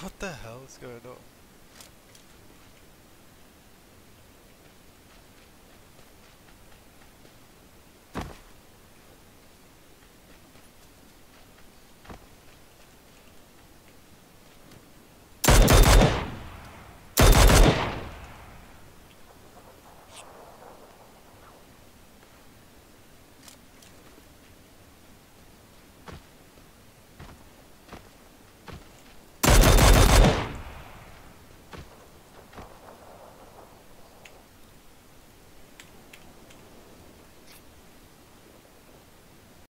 What the hell is going on?